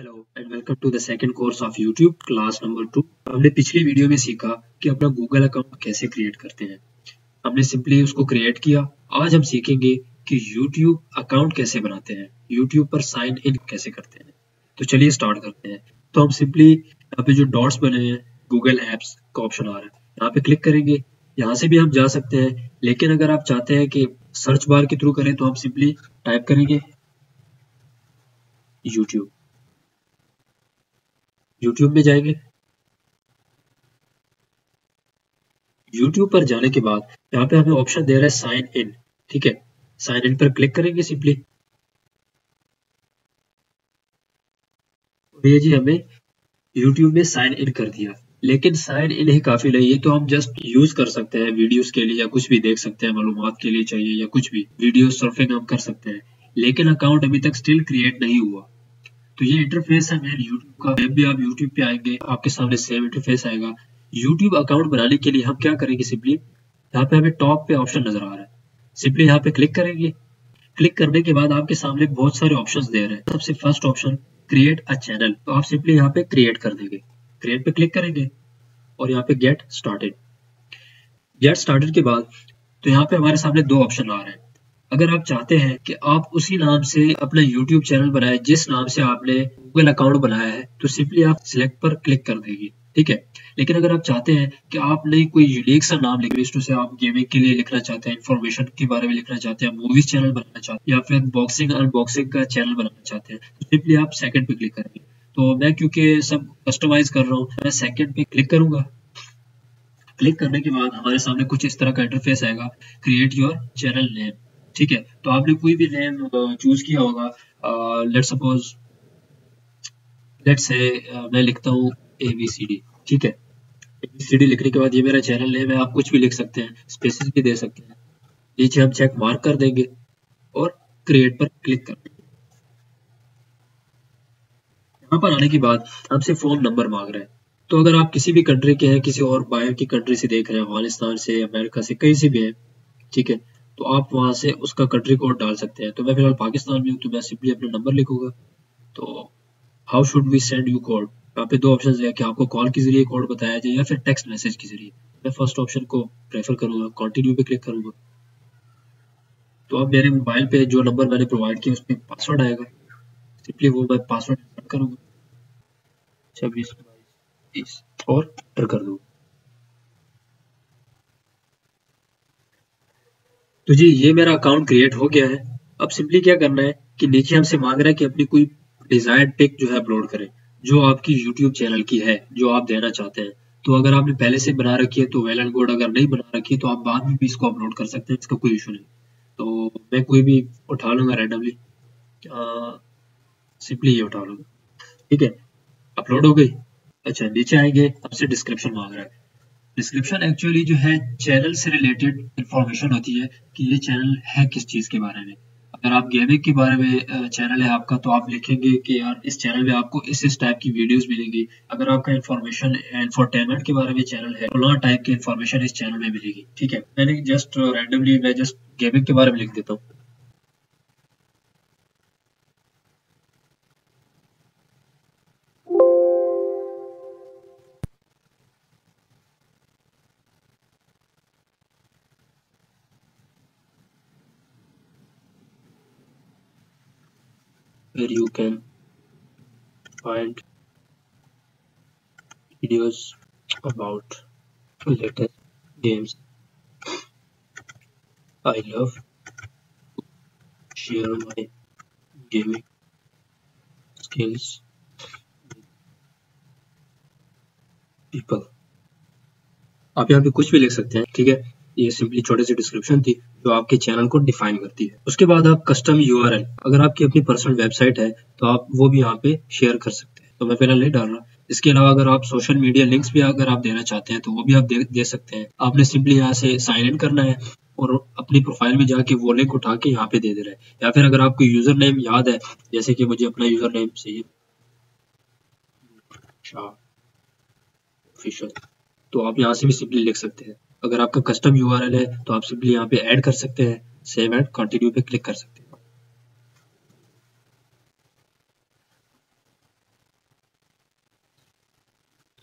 Hello and welcome to the second course of YouTube class number two हमने पिछली video में सीखा कि अपना गूगल अकाउंट कैसे क्रिएट करते हैं। हमने सिंपली उसको क्रिएट किया। आज हम सीखेंगे कि यूट्यूब अकाउंट कैसे बनाते हैं यूट्यूब पर साइन इन कैसे करते हैं। तो चलिए स्टार्ट करते हैं। तो हम सिंपली यहाँ पे जो डॉट्स बने हैं गूगल एप्स का ऑप्शन आ रहा है। यहाँ पे क्लिक करेंगे। यहाँ से भी हम जा सकते हैं। लेकिन अगर आप चाहते हैं कि सर्च बार के थ्रू करें तो हम सिंपली टाइप करेंगे यूट्यूब यूट्यूब में जाएँगे। यूट्यूब पर जाने के बाद यहाँ पे हमें ऑप्शन दे रहा है साइन इन ठीक है? साइन इन पर क्लिक करेंगे सिंपली ये जी हमें यूट्यूब में साइन इन कर दिया। लेकिन साइन इन ही काफ़ी नहीं है तो हम जस्ट यूज़ कर सकते हैं वीडियोस के लिए या कुछ भी देख सकते हैं मालूम के लिए चाहिए या कुछ भी। वीडियो सर्फिंग हम कर सकते हैं। लेकिन अकाउंट अभी तक स्टिल क्रिएट नहीं हुआ। तो ये इंटरफेस है मेरे यूट्यूब का। जब भी आप यूट्यूब पे आएँगे, आपके सामने सेम इंटरफेस आएगा। यूट्यूब अकाउंट बनाने के लिए हम क्या करेंगे सिंपली यहाँ पे हमें टॉप पे ऑप्शन नज़र आ रहा है। सिंपली यहाँ पे क्लिक करेंगे। क्लिक करने के बाद आपके सामने बहुत सारे ऑप्शन दे रहे हैं। सबसे first option create a channel तो आप सिंपली यहाँ पे क्रिएट कर देंगे। क्रिएट पे क्लिक करेंगे और यहाँ पे गेट स्टार्टेड गेट स्टार्टेड के बाद तो यहाँ पे हमारे सामने दो ऑप्शन आ रहे हैं। अगर आप चाहते हैं कि आप उसी नाम से अपना YouTube चैनल बनाए, जिस नाम से आपने गूगल अकाउंट बनाया है तो सिंपली आप सिलेक्ट पर क्लिक कर देंगे, ठीक है? लेकिन अगर आप चाहते हैं कि आपने कोई यूनिक सा नाम लिख से आप गेमिंग के लिए लिखना चाहते हैं इन्फॉर्मेशन के बारे में लिखना चाहते हैं मूवीज़ चैनल बनाना चाहते हैं, या फिर बॉक्सिंग अनबॉक्सिंग का चैनल बनाना चाहते हैं तो सिंपली आप सेकंड पे क्लिक करेंगे। तो मैं क्योंकि सब कस्टमाइज कर रहा हूँ, मैं सेकंड पे क्लिक करूँगा। क्लिक करने के बाद हमारे सामने कुछ इस तरह का इंटरफेस आएगा क्रिएट योर चैनल नेम ठीक है? तो आपने कोई भी नेम चूज़ किया होगा। लेट सपोज़ लेट से मैं लिखता हूँ ए बी सी डी ठीक है? ए बी सी डी लिखने के बाद ये मेरा चैनल नेम है, आप कुछ भी लिख सकते हैं स्पेसिस भी दे सकते हैं। नीचे हम चेक मार्क कर देंगे और क्रिएट पर क्लिक कर देंगे। यहाँ पर आने के बाद हमसे फ़ोन नंबर मांग रहा है। तो अगर आप किसी भी कंट्री के हैं, किसी और बाहर की कंट्री से देख रहे हैं, अफ़गानिस्तान से, अमेरिका से, कहीं से भी है, ठीक है? तो आप वहाँ से उसका कंट्री कोड डाल सकते हैं। तो मैं फ़िलहाल पाकिस्तान में हूँ तो मैं सिंपली अपना नंबर लिखूँगा। तो how should we send you code यहाँ पे दो ऑप्शन है, कि आपको कॉल के ज़रिए कोड बताया जाए या फिर टेक्स्ट मैसेज के ज़रिए। मैं फ़र्स्ट ऑप्शन को प्रेफर करूँगा कंटिन्यू पे क्लिक करूँगा। तो अब मेरे मोबाइल पे जो नंबर मैंने प्रोवाइड किया, उसमें पासवर्ड आएगा। सिंपली वो मैं पासवर्ड करूँगा। छब्बीस बाईस और एंटर कर दूँगा। तो जी, ये मेरा अकाउंट क्रिएट हो गया है। अब सिंपली क्या करना है कि नीचे हमसे मांग रहा है कि अपनी कोई डिजायर्ड पिक जो है अपलोड करें, जो आपकी यूट्यूब चैनल की है, जो आप देना चाहते हैं। तो अगर आपने पहले से बना रखी है तो वेल एंड गुड अगर नहीं बना रखी है तो आप बाद में भी इसको अपलोड कर सकते हैं, इसका कोई इशू नहीं। तो मैं कोई भी उठा लूँगा रैंडमली सिंपली ये उठा लूँगा। ठीक है अपलोड हो गई। अच्छा नीचे आएँगे, आपसे डिस्क्रिप्शन मांग रहा है। डिस्क्रिप्शन एक्चुअली जो है चैनल से रिलेटेड इंफॉर्मेशन होती है कि ये चैनल है किस चीज़ के बारे में। अगर आप गेमिंग के बारे में चैनल है आपका तो आप लिखेंगे कि यार इस चैनल में आपको इस इस टाइप की वीडियोस मिलेंगी। अगर आपका इन्फॉर्मेशन इंफोटेनमेंट के बारे में चैनल है तो टाइप की इन्फॉर्मेशन इस चैनल में मिलेगी। ठीक है? मैंने जस्ट रैंडमली मैं जस्ट गेमिंग के बारे में लिख देता हूँ। where you can find videos about latest games I love to share my gaming skills with people आप यहाँ पे कुछ भी लिख सकते हैं ठीक है ये सिंपली छोटी सी डिस्क्रिप्शन थी जो आपके चैनल को डिफाइन करती है। उसके बाद आप कस्टम यूआरएल अगर आपकी अपनी पर्सनल वेबसाइट है तो आप वो भी यहाँ पे शेयर कर सकते हैं। तो मैं फ़िलहाल नहीं डाल रहा। इसके अलावा अगर आप सोशल मीडिया लिंक्स भी अगर आप देना चाहते हैं तो वो भी आप दे, दे सकते हैं। आपने सिंपली यहाँ से साइन इन करना है और अपनी प्रोफ़ाइल में जाके वो लिंक उठा के यहाँ पे दे दे रहे हैं। या फिर अगर आपको यूज़र नेम याद है जैसे कि मुझे अपना यूज़र नेम चाहिए तो आप यहाँ से भी सिंपली लिख सकते हैं। अगर आपका कस्टम यूआरएल है तो आप सिंपली यहाँ पे ऐड कर सकते हैं सेव एंड कंटिन्यू पे क्लिक कर सकते हैं।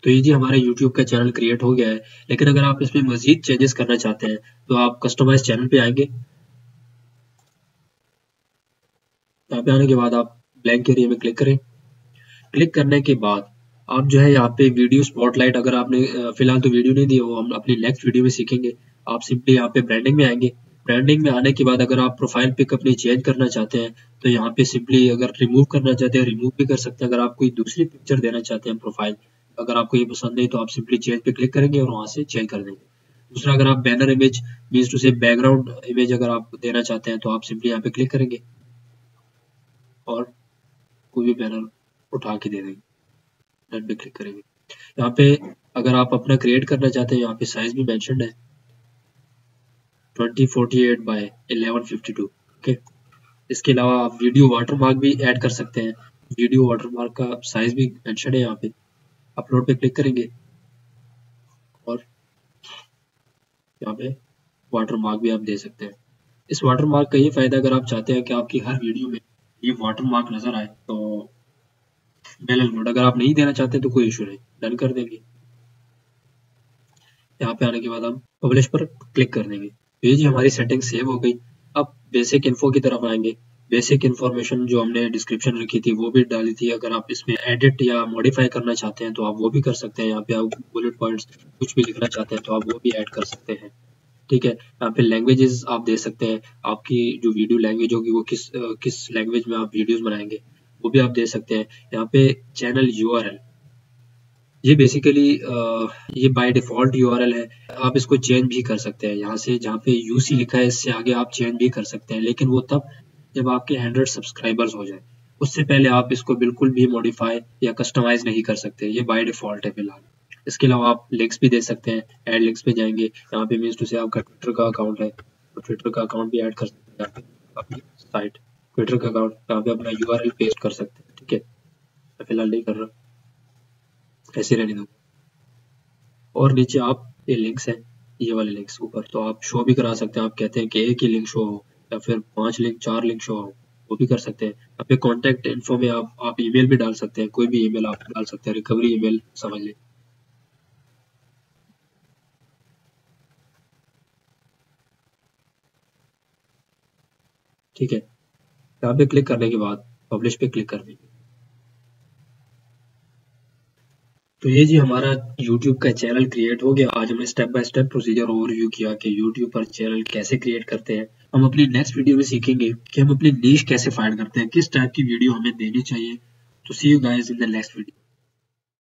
तो ये जी हमारा यूट्यूब का चैनल क्रिएट हो गया है। लेकिन अगर आप इसमें मजीद चेंजेस करना चाहते हैं तो आप कस्टमाइज चैनल पे आएँगे। यहाँ पे आने के बाद आप ब्लैंक एरिया में क्लिक करें। क्लिक करने के बाद आप जो है यहाँ पे वीडियो स्पॉटलाइट अगर आपने फ़िलहाल तो वीडियो नहीं दी वो हम अपनी नेक्स्ट वीडियो में सीखेंगे। आप सिंपली यहाँ पे ब्रांडिंग में आएँगे। ब्रांडिंग में आने के बाद अगर आप प्रोफ़ाइल पिक अपनी चेंज करना चाहते हैं तो यहाँ पे सिंपली अगर रिमूव करना चाहते हैं रिमूव भी कर सकते हैं। अगर आप कोई दूसरी पिक्चर देना चाहते हैं प्रोफ़ाइल अगर आपको ये पसंद नहीं तो आप सिंपली चेंज पे क्लिक करेंगे और वहाँ से चेंज कर देंगे। दूसरा, अगर आप banner image means to say background image अगर आप देना चाहते हैं तो आप सिंपली यहाँ पे क्लिक करेंगे और कोई भी बैनर उठा के दे देंगे। डन पे क्लिक करेंगे। यहाँ पे अगर आप अपना क्रिएट करना चाहते हैं, यहाँ पे साइज़ भी मेंशनड है। 2048 बाय 1152 ओके इसके अलावा आप वीडियो वाटरमार्क भी ऐड कर सकते हैं। वीडियो वाटरमार्क का साइज़ भी मेंशन है यहाँ पे। अपलोड पे क्लिक करेंगे और यहाँ पे वाटरमार्क भी आप दे सकते हैं। इस वाटरमार्क का ये फ़ायदा अगर आप चाहते हैं कि आपकी हर वीडियो में ये वाटरमार्क नज़र आए तो बेल नोट अगर आप नहीं देना चाहते तो कोई इशू नहीं। डन कर देंगे। यहाँ पे आने के बाद हम पब्लिश पर क्लिक कर देंगे। ये जी हमारी सेटिंग सेव हो गई। अब बेसिक इन्फो की तरफ़ आएँगे। बेसिक इन्फॉर्मेशन जो हमने डिस्क्रिप्शन रखी थी, वो भी डाली थी। अगर आप इसमें एडिट या मॉडिफाई करना चाहते हैं तो आप वो भी कर सकते हैं। यहाँ पे आप बुलेट पॉइंट्स कुछ भी लिखना चाहते हैं तो आप वो भी ऐड कर सकते हैं। ठीक है? यहाँ पे लैंग्वेजेस आप दे सकते हैं। आपकी जो वीडियो लैंग्वेज होगी, वो किस किस लैंग्वेज में आप वीडियोस बनाएँगे। वो भी आप दे सकते हैं। यहाँ पे चैनल यू ये बेसिकली ये बाय डिफ़ॉल्ट यू है। आप इसको चेंज भी कर सकते हैं यहाँ से, जहाँ पे यूसी लिखा है, इससे आगे आप चेंज भी कर सकते हैं। लेकिन वो तब, जब आपके हंड्रेड सब्सक्राइबर्स हो जाए। उससे पहले आप इसको बिल्कुल भी मॉडिफाई या कस्टमाइज नहीं कर सकते। ये बाय डिफ़ॉल्ट है फ़िलहाल। इसके अलावा आप लिंक्स भी दे सकते हैं। ऐड लिंक्स पे जाएँगे। यहाँ पे मीन्स टू से आपका ट्विटर का अकाउंट है। तो ट्विटर का अकाउंट भी ऐड कर सकते हैं। अपनी साइट ट्विटर का अकाउंट यहाँ पे अपना यूआरएल पेस्ट कर सकते हैं, ठीक है? मैं फ़िलहाल नहीं कर रहा। ऐसे रहने दूँगा और नीचे आप ये लिंक्स हैं, ये वाले लिंक्स ऊपर तो आप शो भी करा सकते हैं। आप कहते हैं कि एक ही लिंक शो हो, या फिर पाँच लिंक चार लिंक शो हो, वो भी कर सकते हैं। पे कॉन्टेक्ट इन्फो में आप आप ईमेल भी डाल सकते हैं, कोई भी ईमेल आप डाल सकते हैं रिकवरी ईमेल समझ लें। ठीक है? यहाँ पे क्लिक करने के बाद पब्लिश पे क्लिक कर देंगे तो ये जी हमारा YouTube का चैनल क्रिएट हो गया। आज हमने step by step procedure overview किया कि YouTube पर चैनल कैसे क्रिएट करते हैं। हम अपनी नेक्स्ट वीडियो में सीखेंगे कि हम अपनी नीच कैसे फाइंड करते हैं, किस टाइप की वीडियो हमें देनी चाहिए। तो see you guys in the next video